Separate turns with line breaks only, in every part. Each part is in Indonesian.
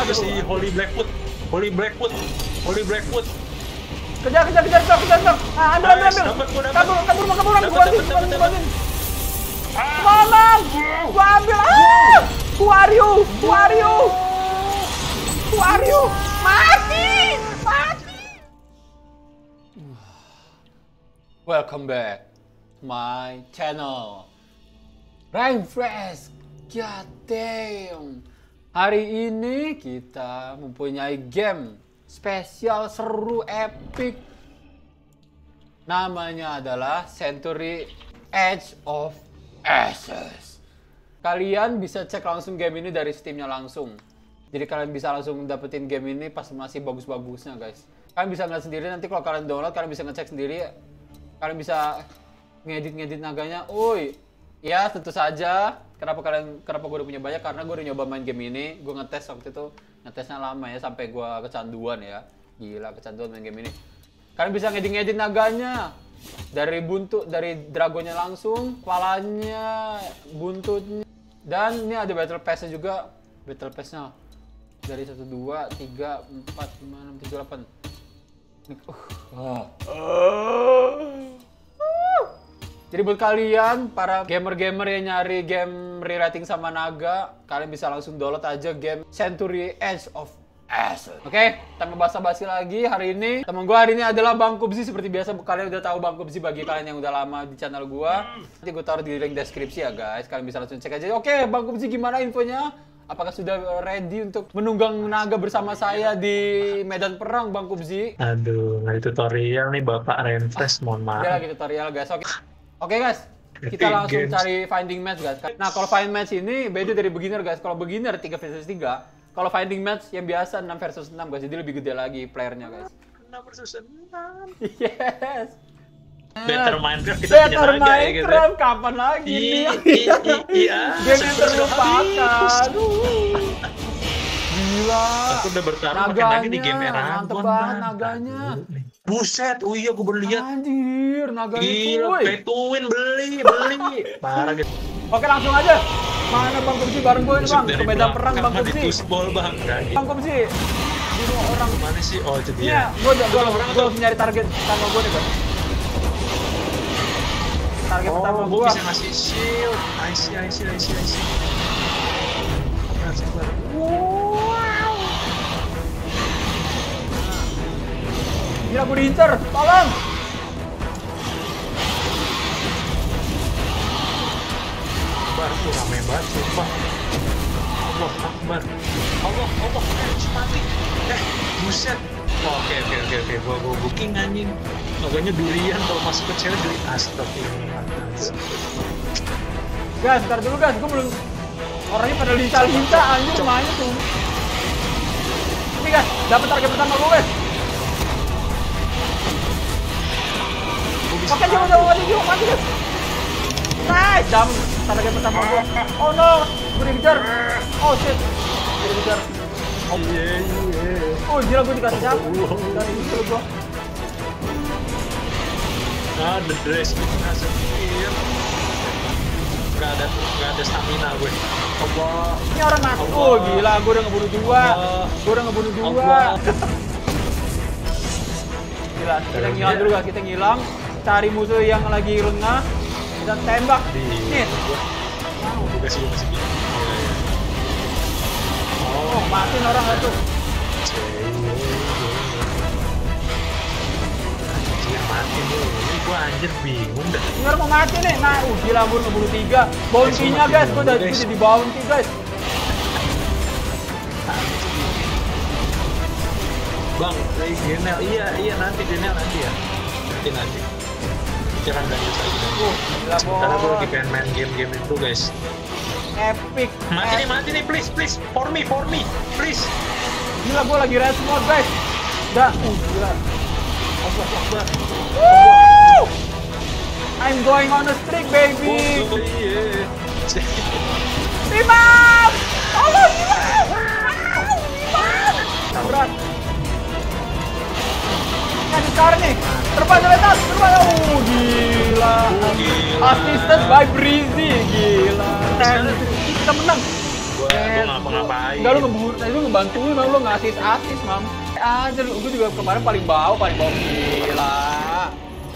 ada si Holy Blackwood. Holy Blackwood. Holy Blackwood.
Kejar, kejar, kejar, kejar, kejar, kejar. Ah, ambil, ambil, ambil. Kabur, kabur, kabur, kabur. Gua bantuin,
dapat,
gua bantuin, bantuin. Tolong! Gua ambil. Ah! Who are you? Who are you? Who are you? Mati! Mati! Welcome back to my channel. Rank Fresh. God damn. Hari ini kita mempunyai game spesial seru epic. Namanya adalah Century Edge of Ashes. Kalian bisa cek langsung game ini dari Steamnya langsung. Jadi kalian bisa langsung dapetin game ini pas masih bagus-bagusnya guys. Kalian bisa ngeliat sendiri nanti kalau kalian download kalian bisa ngecek sendiri. Kalian bisa ngedit-ngedit naganya. Oi, ya tentu saja. Kenapa kalian kenapa gue udah punya banyak? Karena gue udah nyoba main game ini. Gue ngetes waktu itu ngetesnya lama ya sampai gue kecanduan ya. Gila kecanduan main game ini. Kalian bisa ngedit-ngedit naganya dari buntut dari dragonnya langsung, kepalanya, buntutnya. Dan ini ada battle pass juga. Battle pass-nya dari 1 2 3 4 5 6 7 8. Ini, uh. Jadi buat kalian para gamer-gamer yang nyari game rewriting sama naga, kalian bisa langsung download aja game Century Edge of. Oke, tanpa basa-basi lagi hari ini teman gua hari ini adalah Bang Kubzi seperti biasa kalian udah tahu Bang Kubzi bagi kalian yang udah lama di channel gua. Nanti gua taruh di link deskripsi ya guys, kalian bisa langsung cek aja. Oke, Bang Kubzi gimana infonya? Apakah sudah ready untuk menunggang naga bersama saya di medan perang Bang Kubzi?
Aduh, nggak ada tutorial nih Bapak Renfresh, mohon
Dia
maaf.
lagi tutorial guys. Oke. Oke guys, kita
Epic
langsung
Games.
cari finding match guys. Nah, kalau find match ini beda dari beginner guys. Kalau beginner 3 versus 3, kalau finding match yang biasa 6 versus 6 guys. Jadi lebih gede lagi playernya guys.
6 versus 6.
Yes.
Better Minecraft kita punya
Better
naga ya gitu.
Minecraft kapan lagi nih?
Iya.
Game yang terlupakan. Gila.
Aku udah bertarung pakai naga di game Eragon,
mantep banget
Bang.
naganya.
Buset, oh iya gue baru lihat.
Anjir, naganya
Gila,
cuy.
pay to win beli, beli. Parah gitu.
Oke langsung aja. Mana Bang Kumsi bareng gue nih Bang. Ke medan perang Bang
Di pushball bang. Nah, gitu.
Bang Kumsi. Bunuh orang.
Mana sih? Oh itu
Iya,
dia.
gue udah gue
orang
gue harus nyari target pertama gue nih Bang. Target pertama
Oh, gue
gue.
bisa ngasih shield. I see, I see, I see, I see. Sabar.
Wow. Gila gue diincer, tolong.
Akbar tuh rame banget, sumpah. Allah Akbar. Allah, Allah, eh, mati. Eh, buset. Oh, Oke, oke, oke, oke. Gua, gua booking anjing. Noganya durian kalau masuk ke cewek duri. Astagfirullahaladzim.
Gas, ntar dulu gas, gue belum orangnya pada linta-linta anjir semuanya tuh. Ini gas, dapat target pertama gue
Gua
Oke, jauh jauh aja jauh mati guys. Nice, dam target pertama gue. Oh no, gue dikejar. Oh shit, gue dikejar.
Iya, iya.
Oh gila gue dikasih siapa? Dari itu gue.
Ah, the dress nggak sepikir. Gak ada, gak ada stamina gue. Allah.
Ini orang mati. Oh gila, gue udah ngebunuh dua. Gue udah ngebunuh dua. Gila, kita ngilang dulu guys, kita ngilang. Cari musuh yang lagi lengah. Kita tembak.
Di.
Nih.
Wow, kasih. Iya, iya.
Oh, matiin orang itu.
Mati nih, ini gua anjir bingung dah.
Orang mau mati nih. Nah, uh, gila gue ngebunuh tiga. Bounty-nya guys, gue udah udah di bounty guys.
Bang, dari Genel, iya iya nanti Genel nanti ya. Nanti nanti. Pikiran dan lagi.
Uh, gila
Karena gua lagi pengen main game-game itu guys.
Epic.
Mati nih,
Epic.
mati nih, please, please, for me, for me, please.
Gila gue lagi red mode guys. Dah, uh, gila.
Allah Akbar.
Woo! I'm going on a streak baby.
Oh, iya.
Lima! Tolong gila! Lima! Berat. Sekarang nih. Terbang dari atas, terbang. Oh, gila.
gila.
Assisted by Breezy, gila. Kita menang.
Gua, gua nggak mau ngapain?
Enggak lu ngebur, tadi lu ngebantuin, mam lu ngasih asis, mam. Aja lu, gue juga kemarin paling bawah, paling bawah gila.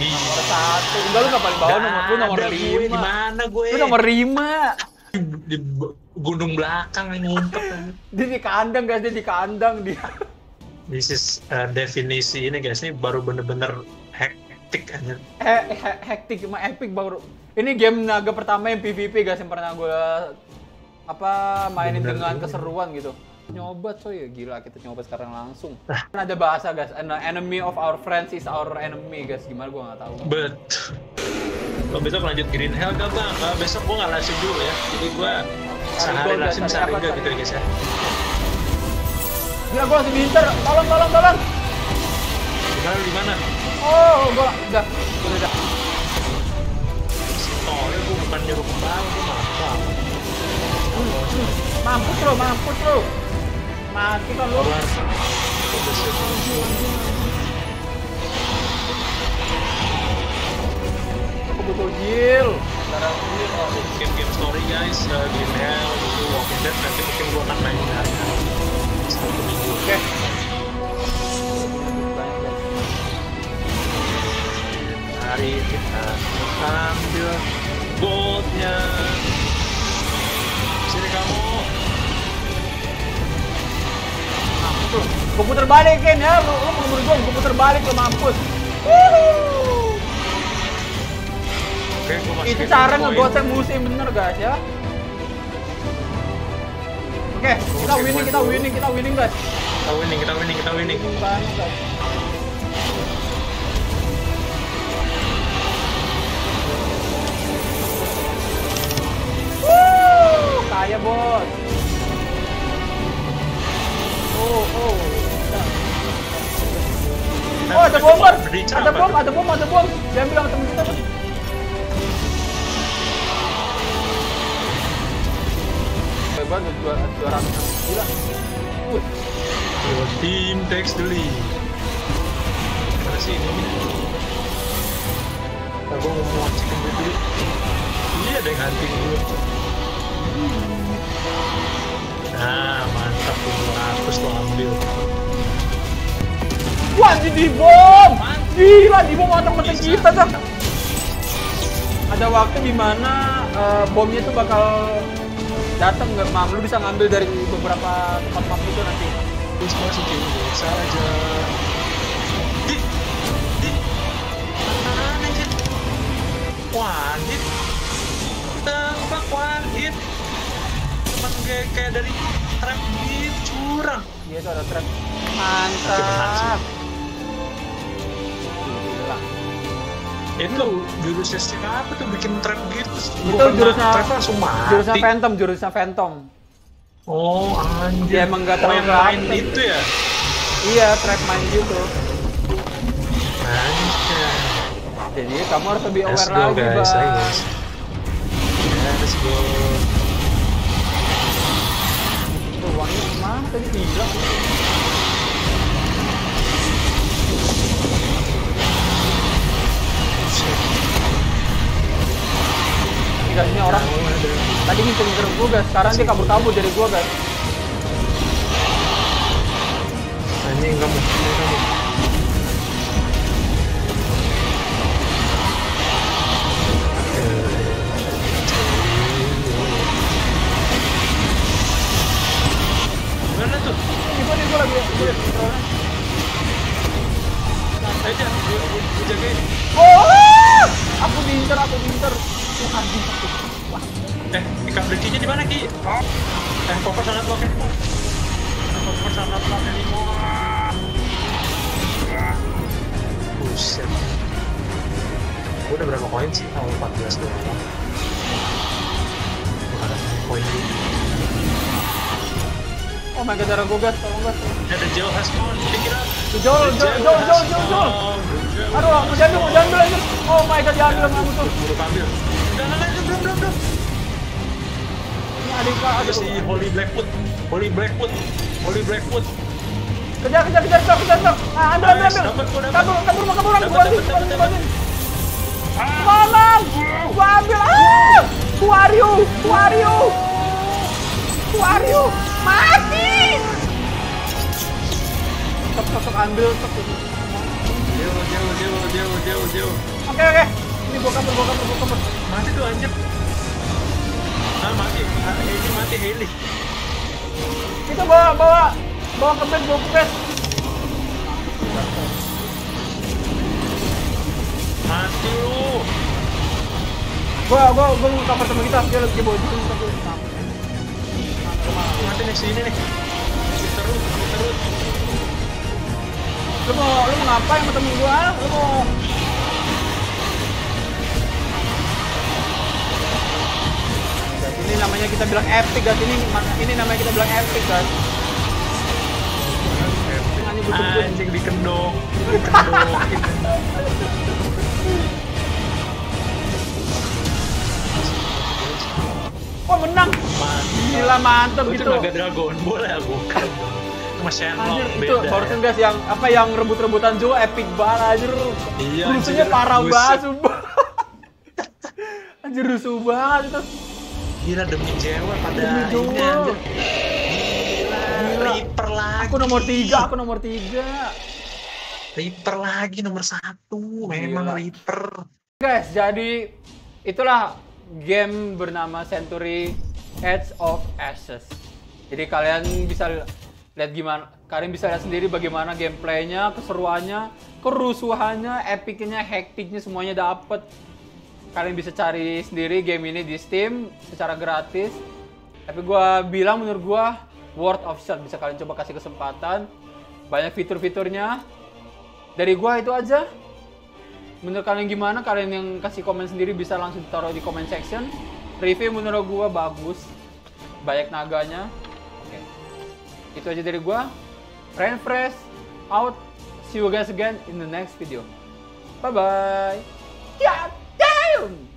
Nomor satu, enggak lu nggak paling bawah, nomor lu nomor lima.
Di mana gue?
Lu nomor lima.
di b- gunung belakang yang ngumpet.
Dia di kandang guys, dia di kandang dia.
This is uh, definisi ini guys, ini baru bener-bener hektik aja.
He, he, hektik, cuma epic baru. Ini game naga pertama yang PVP guys yang pernah gue apa mainin
Bener
dengan
juga.
keseruan gitu. Nyoba coy ya gila kita nyoba sekarang langsung. Kan ada bahasa guys, an enemy of our friends is our enemy guys. Gimana gue nggak tahu.
Bet. Lo besok lanjut Green Hell gak bang? Eh, besok gue nggak langsung dulu ya. Jadi gue sehari langsung sehari enggak
cari-
gitu ya guys ya.
Gila gue langsung diinter. Tolong tolong tolong.
Gimana di mana?
Oh, gue udah udah udah.
Soalnya gue bukan nyuruh kembali, gue maaf.
Mampus lo, mampus lo. Mati kan lo.
Siap.
Aku butuh heal. Heal. Oh,
game-game story guys, uh, Green Hell, itu Walking Dead nanti mungkin gue akan main
Oke.
Hari kita ambil goldnya. Sini kamu.
Mampus. Gue puter balikin ya. Lu, mau ngebunuh gue, gue puter balik lo mampus.
Oke,
Itu cara ngegoseng musuh yang bener guys ya. Oke, kita
Musuh
winning, kita winning, kita winning guys.
Kita winning, kita winning, kita winning.
Winning banget guys. Wuh, kaya bos. Oh, oh. Oh, ada bomber.
Berbicara
Ada bom, ada bom, ada bom. Diambil sama ratus gila.
Your team takes the lead. Mana sih ini? Nah, gue mau ngecekin duit dulu. Iya, ada yang hunting gue. Nah, mantap tuh 200 lo ambil.
Wah, anjing di bom! Gila, di bom otak-otak kita, Cok. Ada waktu di mana eh, bomnya tuh bakal datang nggak, Mam? Lu bisa ngambil dari beberapa tempat map itu nanti.
Terus masukin biasa aja. Di, di, aja? Wahid, tebak kayak, kayak dari trap gitu, curang.
Iya, itu ada trap. Mantap.
Itu jurusnya siapa tuh bikin trap gitu?
Itu jurusnya
trap langsung mati.
jurusnya Phantom, jurusnya Phantom.
Oh, anjir.
Dia emang nggak
Oh,
terlalu aktif.
itu ya?
Iya, trap main gitu.
Anjir.
Jadi kamu harus lebih
Let's
aware
go
lagi,
guys,
Bang.
ayo guys. Let's go.
Tuh, uangnya mana tadi hilang? Guys, ini orang tadi ngincer-ngincer gua guys, sekarang dia kabur-kabur dari gua guys. God, darah tolong guys.
Ada up.
Jol, jol, jol, jol, jol, jol. Aduh, mau diambil, mau diambil anjir. Oh my god, diambil sama musuh.
Buru ambil. Udah, udah, udah, belum, belum, belum.
Ini adik Kak,
Ada si Holy. Holy. Holy.
Kejar, kejar, kejar, sok, kejar, sok. Ah, ambil, ambil, ambil. Kabur, kabur, mau kabur, bantuin. Tolong, gua ambil. Ah! Who are you? Who are you? Who are you? Mati! Sok, sok, sok, ambil, sok.
Jauh, jauh, jauh, jauh, jauh, jauh.
Oke, oke. Ini gua kabur, gua kabur, gua kabur.
Mati tuh anjir. Ah, mati. Ah, ini mati Haley.
Itu bawa, bawa, bawa ke bed, bawa ke.
Mati lu.
Gua, gua, gua mau cover temen kita. Dia lagi bawa itu.
Mati nih sini nih. Terus, terus.
Lu mau, lu mau ngapain sama temen gua? Lu mau... Ini namanya kita bilang epic guys. Ini ini namanya kita bilang epic guys.
Anjing dikendong. Dikendokin.
Wah menang.
Mati.
Gila mantep
Itu
gitu.
naga Dragon Ball ya bukan. Sama Shenlong
Anjir,
beda.
itu barusan guys yang apa yang rebut-rebutan juga epic banget anjir.
Iya,
Rusuhnya parah banget sumpah. anjir rusuh banget itu.
Gila demi cewek pada
Demi
ini anjir. Gila,
Gila.
Reaper lagi.
Aku nomor tiga, aku nomor tiga.
Reaper lagi nomor satu. Memang
Gila.
Reaper.
Guys, jadi itulah game bernama Century Edge of Ashes. Jadi kalian bisa lihat gimana, kalian bisa lihat sendiri bagaimana gameplaynya, keseruannya, kerusuhannya, epicnya, hektiknya semuanya dapet. Kalian bisa cari sendiri game ini di Steam secara gratis. Tapi gua bilang menurut gua worth of shot bisa kalian coba kasih kesempatan. Banyak fitur-fiturnya. Dari gua itu aja. Menurut kalian gimana? Kalian yang kasih komen sendiri bisa langsung taruh di comment section. Review menurut gua bagus. Banyak naganya. Itu aja dari gua. Rain Fresh out. See you guys again in the next video. Bye bye. Yeah, damn.